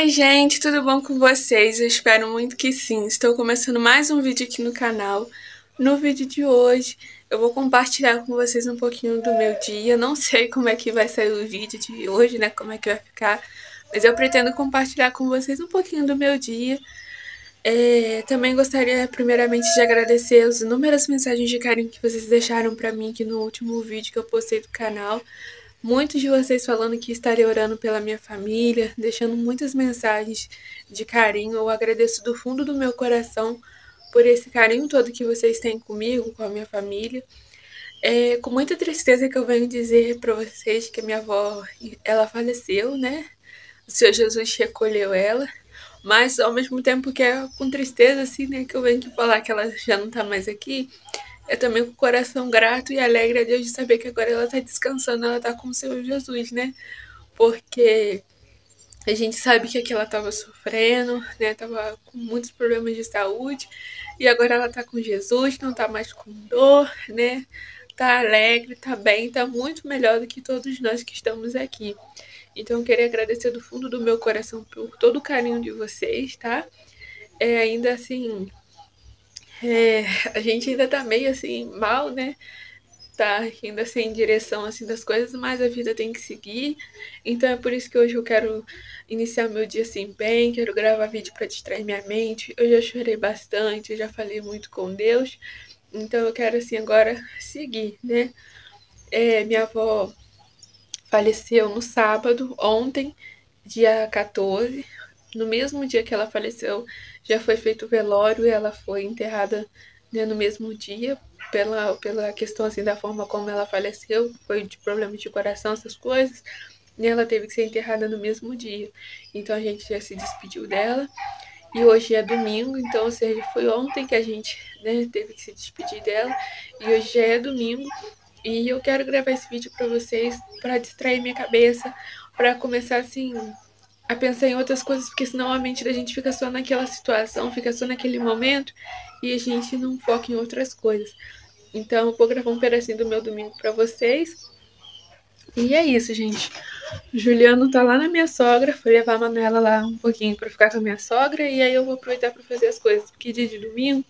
Oi, gente, tudo bom com vocês? Eu espero muito que sim. Estou começando mais um vídeo aqui no canal. No vídeo de hoje, eu vou compartilhar com vocês um pouquinho do meu dia. Não sei como é que vai sair o vídeo de hoje, né? Como é que vai ficar. Mas eu pretendo compartilhar com vocês um pouquinho do meu dia. É, também gostaria, primeiramente, de agradecer as inúmeras mensagens de carinho que vocês deixaram pra mim aqui no último vídeo que eu postei do canal. Muitos de vocês falando que estarei orando pela minha família, deixando muitas mensagens de carinho. Eu agradeço do fundo do meu coração por esse carinho todo que vocês têm comigo, com a minha família. É com muita tristeza que eu venho dizer para vocês que a minha avó, ela faleceu, né? O Senhor Jesus recolheu ela. Mas ao mesmo tempo que é com tristeza, assim, né, que eu venho falar que ela já não tá mais aqui, é também com o coração grato e alegre a Deus de saber que agora ela está descansando, ela está com o Senhor Jesus, né? Porque a gente sabe que aqui ela estava sofrendo, né? Tava com muitos problemas de saúde e agora ela está com Jesus, não está mais com dor, né? Tá alegre, tá bem, tá muito melhor do que todos nós que estamos aqui. Então eu queria agradecer do fundo do meu coração por todo o carinho de vocês, tá? É ainda assim, é, a gente ainda tá meio assim, mal, né? Tá ainda sem direção assim das coisas, mas a vida tem que seguir. Então é por isso que hoje eu quero iniciar meu dia assim bem, quero gravar vídeo para distrair minha mente. Eu já chorei bastante, já falei muito com Deus. Então eu quero assim agora seguir, né? É, minha avó faleceu no sábado, ontem, dia 14. No mesmo dia que ela faleceu, já foi feito o velório e ela foi enterrada né, no mesmo dia, pela, pela questão assim da forma como ela faleceu, foi de problemas de coração, essas coisas, e ela teve que ser enterrada no mesmo dia. Então a gente já se despediu dela. E hoje é domingo, então, ou seja, foi ontem que a gente né, teve que se despedir dela. E hoje já é domingo. E eu quero gravar esse vídeo para vocês, para distrair minha cabeça, para começar assim a pensar em outras coisas, porque senão a mente da gente fica só naquela situação, fica só naquele momento e a gente não foca em outras coisas. Então, eu vou gravar um pedacinho do meu domingo para vocês. E é isso, gente. Juliano tá lá na minha sogra, fui levar a Manuela lá um pouquinho para ficar com a minha sogra e aí eu vou aproveitar para fazer as coisas, porque dia de domingo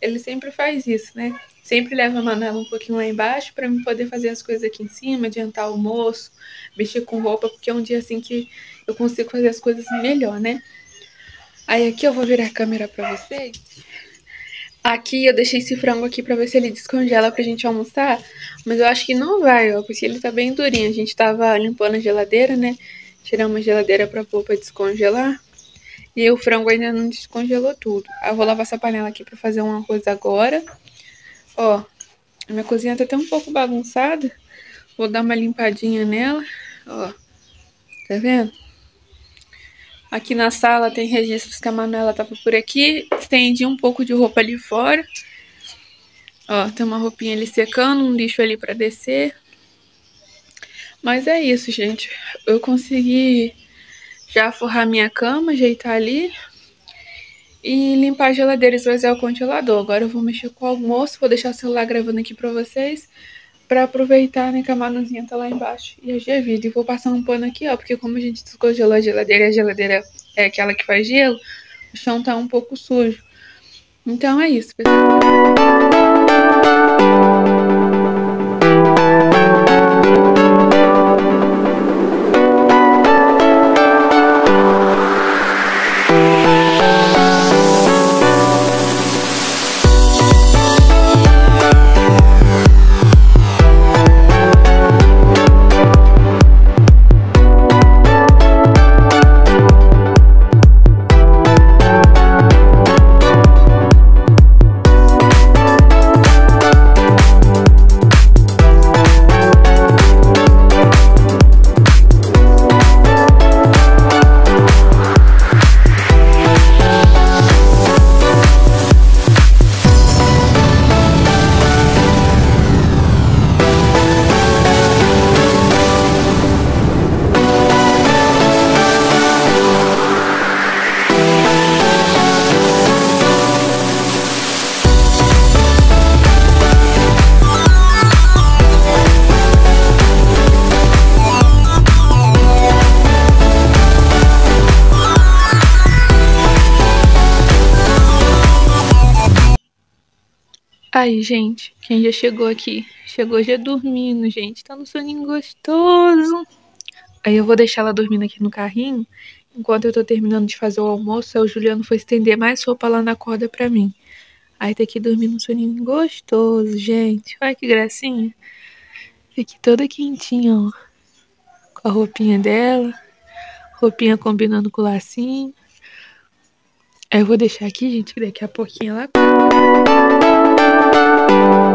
ele sempre faz isso, né? Sempre leva a Manuela um pouquinho lá embaixo para mim poder fazer as coisas aqui em cima, adiantar o almoço, mexer com roupa, porque é um dia assim que eu consigo fazer as coisas melhor, né? Aí aqui eu vou virar a câmera pra vocês. Aqui eu deixei esse frango aqui pra ver se ele descongela pra gente almoçar. Mas eu acho que não vai, ó, porque ele tá bem durinho. A gente tava limpando a geladeira, né? Tiramos a geladeira pra pôr pra descongelar. E o frango ainda não descongelou tudo. Eu vou lavar essa panela aqui pra fazer uma coisa agora. Ó, a minha cozinha tá até um pouco bagunçada. Vou dar uma limpadinha nela, ó. Tá vendo? Aqui na sala tem registros que a Manuela tava por aqui. Estendi um pouco de roupa ali fora. Ó, tem uma roupinha ali secando, um lixo ali pra descer. Mas é isso, gente. Eu consegui já forrar minha cama, ajeitar ali. E limpar a geladeira esvaziar o congelador. Agora eu vou mexer com o almoço, vou deixar o celular gravando aqui pra vocês para aproveitar, né, que a Manuzinha tá lá embaixo e agir a vida. E vou passar um pano aqui, ó, porque como a gente descongelou a geladeira a geladeira é aquela que faz gelo, o chão tá um pouco sujo. Então é isso, pessoal. Aí, gente, quem já chegou aqui? Chegou já dormindo, gente. Tá no soninho gostoso. Aí eu vou deixar ela dormindo aqui no carrinho. Enquanto eu tô terminando de fazer o almoço, o Juliano foi estender mais roupa lá na corda pra mim. Aí tá aqui dormindo um soninho gostoso, gente. Olha que gracinha. Fique toda quentinha, ó. Com a roupinha dela. Roupinha combinando com o lacinho. Aí eu vou deixar aqui, gente, que daqui a pouquinho ela... Thank you.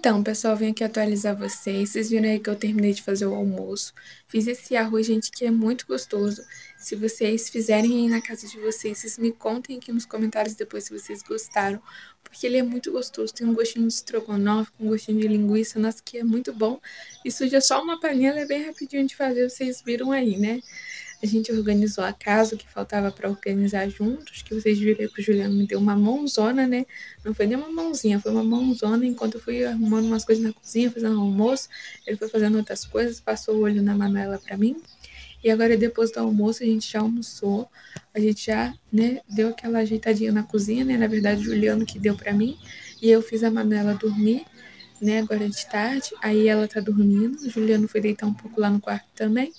Então, pessoal, vim aqui atualizar vocês. Vocês viram aí que eu terminei de fazer o almoço. Fiz esse arroz, gente, que é muito gostoso. Se vocês fizerem aí na casa de vocês, vocês me contem aqui nos comentários depois se vocês gostaram. Porque ele é muito gostoso. Tem um gostinho de estrogonofe, um gostinho de linguiça. Nossa, que é muito bom. E suja só uma panela, é bem rapidinho de fazer. Vocês viram aí, né? A gente organizou a casa, que faltava para organizar juntos, que vocês viram que o Juliano me deu uma mãozona, né? Não foi nem uma mãozinha, foi uma mãozona. Enquanto eu fui arrumando umas coisas na cozinha, fazendo almoço, ele foi fazendo outras coisas, passou o olho na Manuela para mim. E agora, depois do almoço, a gente já almoçou, a gente já, né, deu aquela ajeitadinha na cozinha, né? Na verdade, o Juliano que deu para mim. E eu fiz a Manuela dormir, né, agora de tarde. Aí ela tá dormindo, o Juliano foi deitar um pouco lá no quarto também.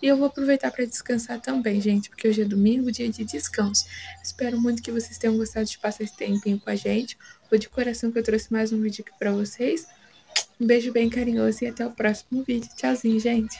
E eu vou aproveitar para descansar também, gente, porque hoje é domingo, dia de descanso. Espero muito que vocês tenham gostado de passar esse tempinho com a gente. Foi de coração que eu trouxe mais um vídeo aqui para vocês. Um beijo bem carinhoso e até o próximo vídeo. Tchauzinho, gente.